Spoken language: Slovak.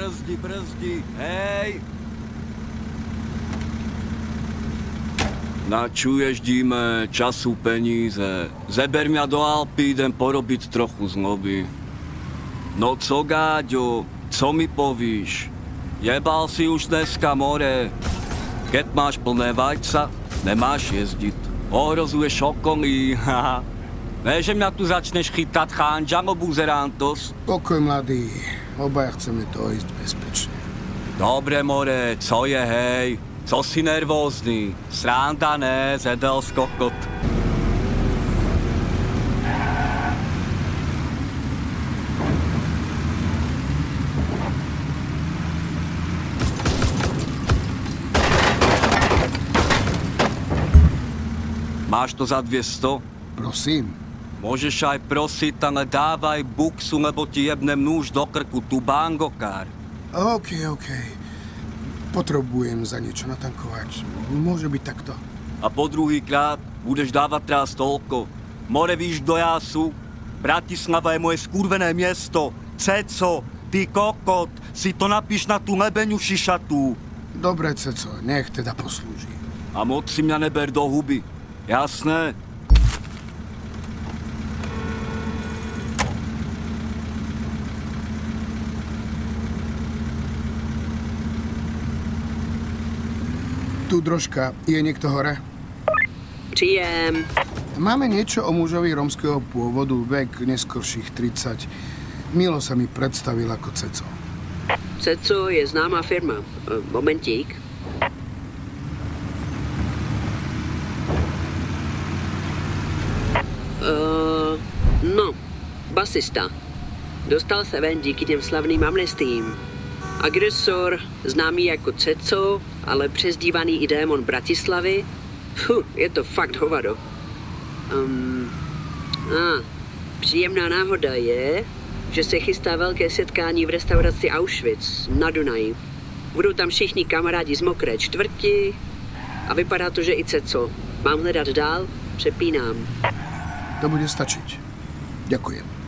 brzdi, brzdi, hej! Na čo ježdíme, času, peníze. Zeber mňa do Alpy, idem porobiť trochu zloby. No co, Gáďo, co mi povíš? Jebal si už dneska more. Keď máš plné vajca, nemáš jezdiť. Ohrozuješ okolí, haha. Ne, že mňa tu začneš chytať, chán Buzerantos. Pokoj, mladý. Obaja chceme to ísť bezpečne. Dobre, more, co je, hej? Co si nervózny? Sranda ne, zedel skokot. Máš to za 200? Prosím. Môžeš aj prosiť, ale dávaj buksu, lebo ti jebnem nůž do krku, tu bangokár. OK, OK. Potrebujem za niečo natankovať. Môže byť takto. A po druhý krát budeš dávať teraz toľko. More víš, kdo já sú? Bratislava je moje skurvené miesto. Ceco, ty kokot, si to napíš na tú lebeňu šišatú. Dobre, Ceco, nech teda poslúži. A moc si mňa neber do huby. Jasné? Tu drožka, je niekto hore? Příjem. Máme niečo o mužovi romského pôvodu, vek neskorších 30. Milo sa mi predstavil ako Ceco. Ceco je známá firma. E, Momentík. Uh, no, basista. Dostal se ven díky těm slavným amnestím. Agresor, známý jako Ceco, ale přezdívaný i démon Bratislavy. Fuh, je to fakt hovado. Um, a, příjemná náhoda je, že se chystá velké setkání v restauraci Auschwitz na Dunaji. Budou tam všichni kamarádi z mokré čtvrti a vypadá to, že i Ceco. Mám hledat dál? Přepínám. To bude stačiť. Ďakujem.